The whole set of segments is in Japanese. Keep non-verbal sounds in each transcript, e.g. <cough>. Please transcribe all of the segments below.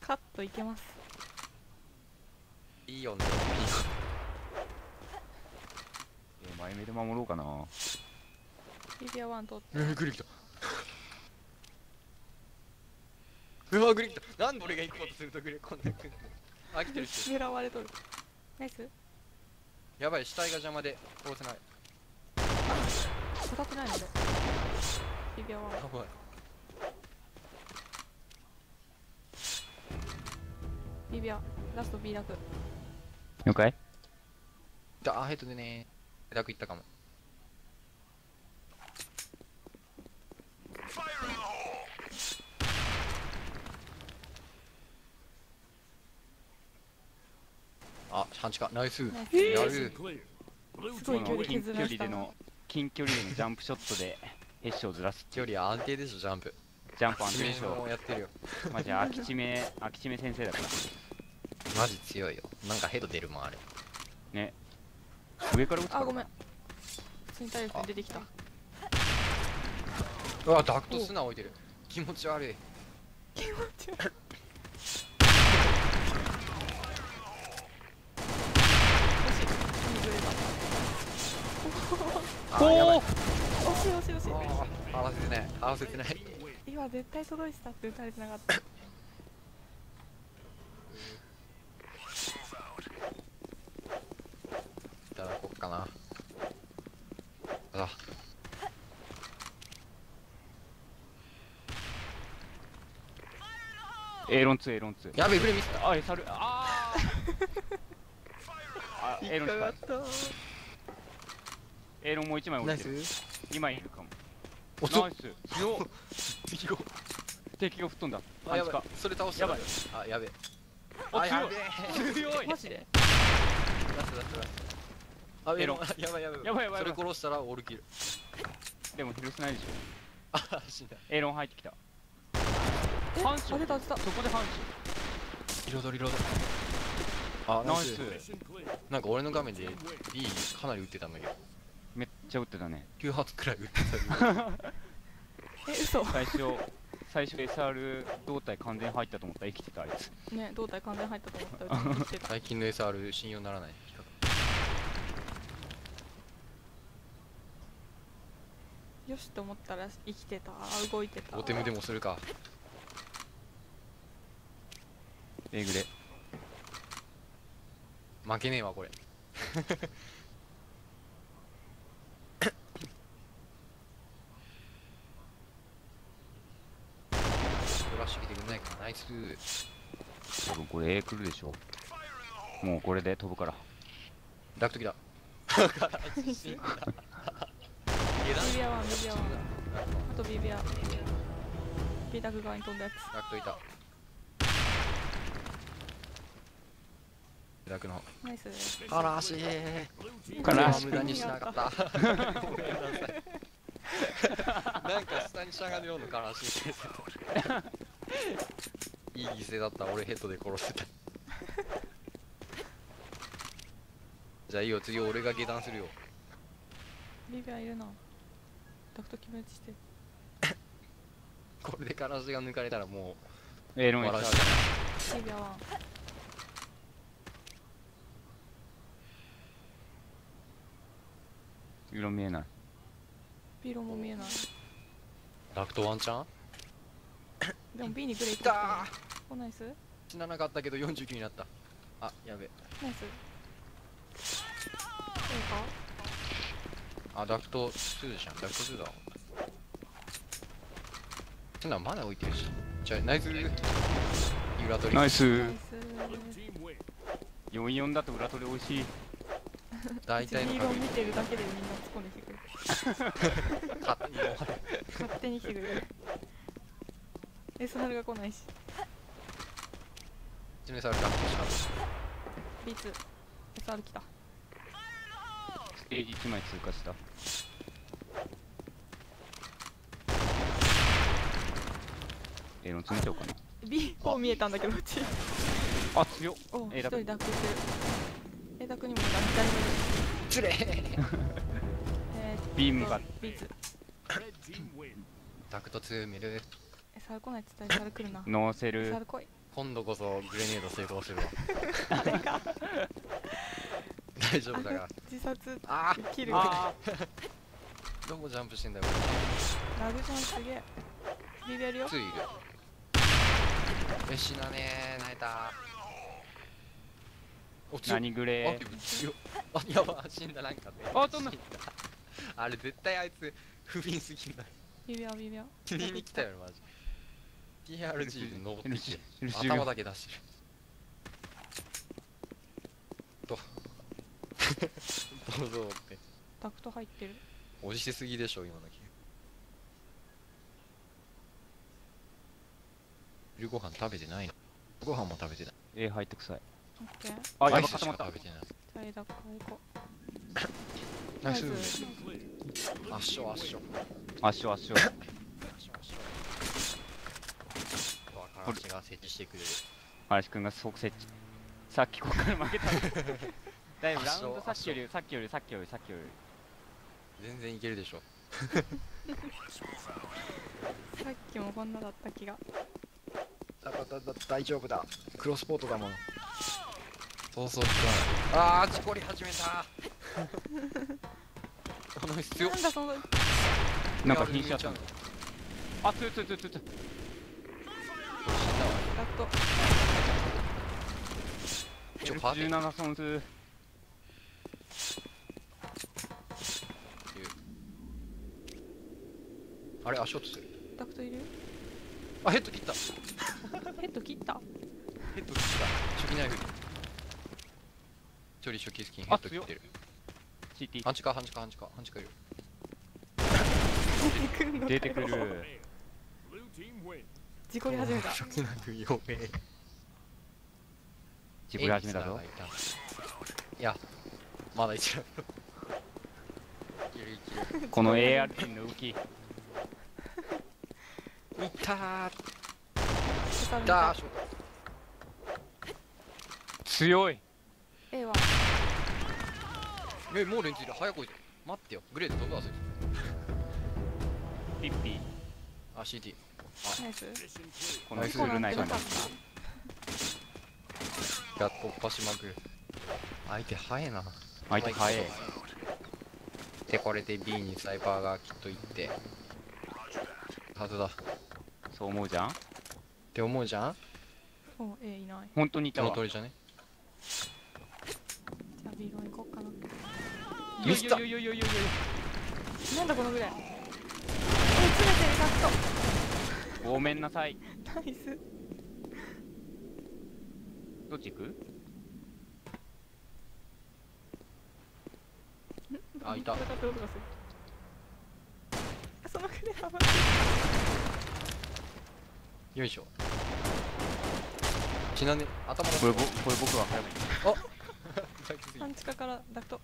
カットいけます。いいよね。えー前目で守ろうかな。ビビアワン取って。うわグリ来たうわグリ来たなんで俺が行こうとするとグリこんなに来るの？あ来てるし。狙われとる。ナイス。やばい死体が邪魔で殺せない。高くないので。ビビアワン。やばいビビアラスト B ラク了解。だあヘッドでね楽いったかも。あ、半地下、ナイス。ナイス。やる。すごい距離近距削らした。な離での近距離でのジャンプショットでヘッシュをずらす距離安定でしょ、ジャンプ。ジャンプ安定でし地面もょやってるよ。マジ秋地目秋地目先生だからマジ強いよ。なんかヘッド出るもん、あれ。ね上から撃つあごめん普通に体力出てきたうわ、ダクト砂置いてる。気持ち悪い。気持ち悪い惜しい水入れあー、やばい。た惜しい惜しい惜しいあー、離せてない。離せてない。今絶対届いてたって打たれてなかった <laughs> いただこっかな。あ、エロン2エロン2やべえ、ブレミス <laughs> った。あエサルあーあエロン近いエロンもう1枚ナイ落ちてるス。2枚いるかもおナイス強っ <laughs> 次を。敵が吹っ飛んだあ、やばい。それ倒したらやばい。あ、やべあ、や強いべえ。強いマジで？ラストラストラスト。あ、エロエロン。やばいやばい。やばいやばいそれ殺したらオールキル。でもヒルスないでしょあ、死んだ。エロン入ってきたえパンチ当てた当てた。そこで反リロードリロード。あ、射ナイス。スなんか俺の画面で B かなり打ってたんだけど。めっちゃ撃ってたね。9発くらい打ってた。<laughs> え嘘。最初最初 SR 胴体完全に入ったと思った。ら生きてたあいつ。ね胴体完全入ったと思った。<laughs> 最近の SR 信用ならない。よしと思ったら生きてた。あ動いてた。ボテムでもするか。えぐれ負けねえわ、これ。フラッシュ来てくんないかナイス。多分これ A 来るでしょもうこれで飛ぶからダクト来た。ビビアワンビビアワンあとビビアビータク側に飛んだやつダクトいた。ダクの。ナイス悲しい。悲しい無駄にしなかった。ごめんなさい。なんか下にしゃがむような悲しいです。いい犠牲だった。俺ヘッドで殺してた。<laughs> じゃあいいよ、次俺が下段するよ。ビビアいるなダクト決め打ちして <laughs> これで悲しが抜かれたらもう笑う SR しかない。ビビアワン色見えないビーロも見えないダクトワンチャンでも B にグレイ来たたおナイス死ななかったけど49になった。あ、やべ。ナイスそうか？あ、ダクト2じゃん。ダクト2だわ。そんなんまだ置いてるし。じゃあ、ナイス裏取り。ナイスナイス44だと裏取り美味しい大体のビーロ見てるだけでみんな突っ込んできてくる。<laughs> 勝手に勝手に来てくれる SR が来ないし。示された。B2 SR 来たステージ1枚通過したエロン詰めちゃおうかな見えたんだけどうちあ強っ A ダク人ダクしてるクにもいた左目つれえー、ビームが。B2 ダクト2見るえ猿来ないって言ったら猿来るな。乗せる猿来い。今度こそグレネード成功するわ。大丈夫だから自殺あできる。どこジャンプしてんだよ。ラグジョンすげえ。ビビやるよ。ついる。え死なねー泣いた何グあレでも強っあやば死んだ。なんかね。あ飛んだ。死あれ絶対あいつ不憫すぎんだビビやビビや死にに来たよマジ。TRG で登ってきて。<laughs> 頭だけ出してる。と <laughs> どうぞって。ダクト入ってる。おじしすぎでしょ今の時昼ご飯食べてないの？ご飯も食べてない。え入ってくさいオッケー。あやば固まった食べてない。じゃあ A ダクト行こう。ナイス。圧勝圧勝。足を足を圧勝圧勝。わからしが設置してくれる。林くんが即設置。さっきここから負けた。<laughs> だいぶラウンドさっきよりさっきよりさっきよりさっきより。全然いけるでしょ。<laughs> さっきもこんなだった気が。だだだだ大丈夫だ。クロスポートだもんそうそうああ事故り始めた。<laughs> この必要。なんだその。なんか瀕死やったんだあついついついついつい。ダクトちょパーティー。17ソンズ。あれ足音する。ダクトいる？あヘッド切った。<laughs> ヘッド切った？ヘッド切った。初期ナイフ処理初期スキンヘッド切っ。てる。CT ハンチカーハンチカーハンチカーハンチカーいる出てくる.事故り始めた。初期ナイフ弱え事故り始めたぞ。いやまだ一応いけるいけるこの AR ンの動き。いったー。刺さるみただー。強い。A はえもうレンズいる。早く来いぜ待ってよ。グレード飛ぶわそいピッピつあ CD ナイス.このツールナイフなんだが突破しまくる。相手早えな。相手早いでこれで B にサイバーがきっと行って。はずだ。っそう思うじゃん。て思うじゃん？お A いない。本当にいたわ。その通りじゃねじゃあ B ロン行こうかなミスったなんだこのぐらいえ詰めてるダクごめんなさい。トナイス。どっち行く？あいた。そのぐらいはまよいしょ。死なね頭のこれぼこれ僕は早く。半地下からダクト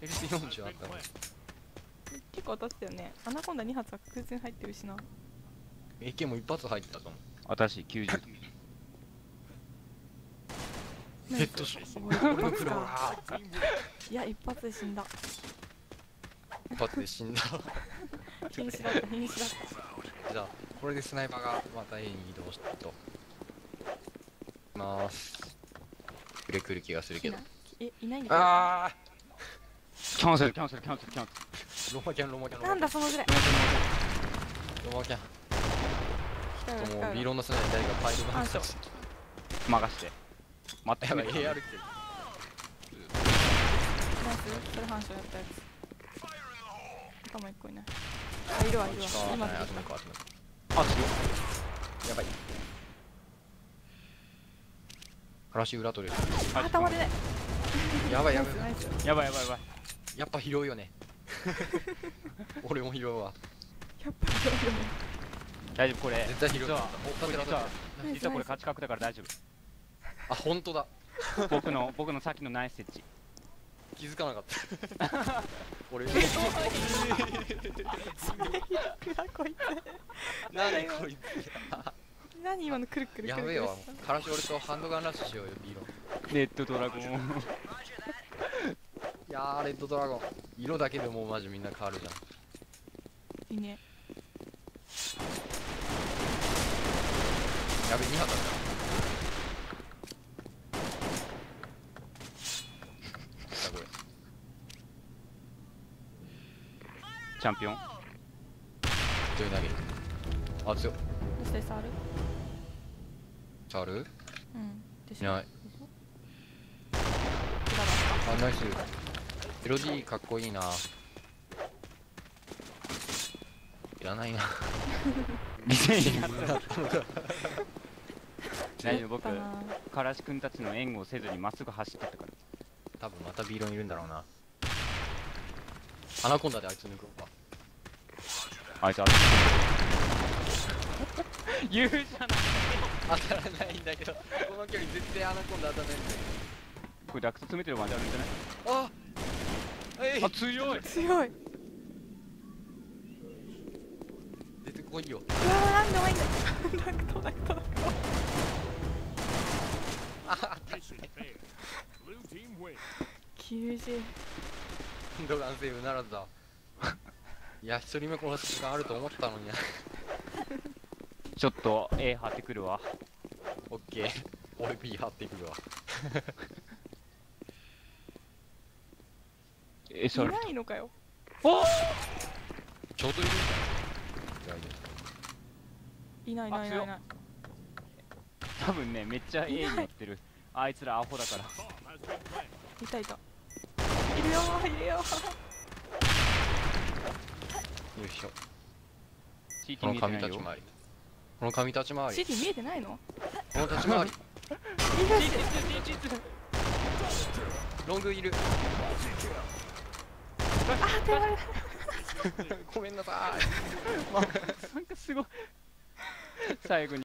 LC40 あったの。結構当たってたよね。アナコンダ2発は確実に入ってるしな。AK も一発入ってたと思う。私90ヘッドショッット.いや一発で死んだ。一発で死んだ。瀕死だった瀕死だった。じゃあこれでスナイパーがまた A に移動しといます。くれくる気がするけど。いないえいないんだけど。ああキャンセル。キャンセルキャンセルキャンセル。ロマキャン。ロマキャン。ロなんマキャだそのぐらいン。ロマキャン。来たよ来もうビロン。のスナイ誰かパイルのあそう任して待ってやばい AR 来てるナイスそれ反射やったやつ頭一個いないあいるわいるわ今出てきあともう一個あ強いやばい話裏取れるた頭でねやばいやばいやばいやばいやばいやっぱ拾うよね。<laughs> 俺も拾うわ。やっぱりそうよね。大丈夫これ。絶対拾う。実は実は実はこれ勝ち確だから大丈あ本当だ。夫僕の僕のさっきのナイス設置気づかなかった。<laughs> 俺。<laughs> こい何こいつ。何今のくるくるくやべえわ。からし俺とハンドガンラッシュしようよビーロン。レッドドラゴンいやーレッドドラゴン。色だけでもうマジみんな変わるじゃん。いいね。やべ2発だった。チャンピオン。どういう投げるあ強っどうして触る？触る？うん。いない。あナイスエロ D かっこいいな。いらないな。犠牲になった大丈夫僕からし君たちの援護をせずにまっすぐ走ってたから多分またビーロにいるんだろうな。アナコンダであいつ抜くわ。あいつあ言うじゃない当たらないんだけど、この距離絶対アナコンダ当たらないんだよ。これダクト詰めてるまであるんじゃない？あえいあ強い強いう出てこいよ。わーなんでもいいんだダクトダクトダクト Mission failed. Blue team wins. 厳しいドランセーブならずだ。いや、一人目殺す時間あると思ったのにな。ちょっと A 張ってくるわオッケー。俺 B 張ってくるわ。A シャルいないのかよ。ちょうどいる。いないいないいない。いない多分ねめっちゃ A に乗ってる。あいつらアホだから.いたいた。いるよーいるよよいしょ。CT この見えてないよ。髪立ち回り。この髪立ち回り。CT 見えてないの？この立ち回り。ロングいる。あ手ごめんなさい。<laughs> なんかすごい。<laughs> 最後に。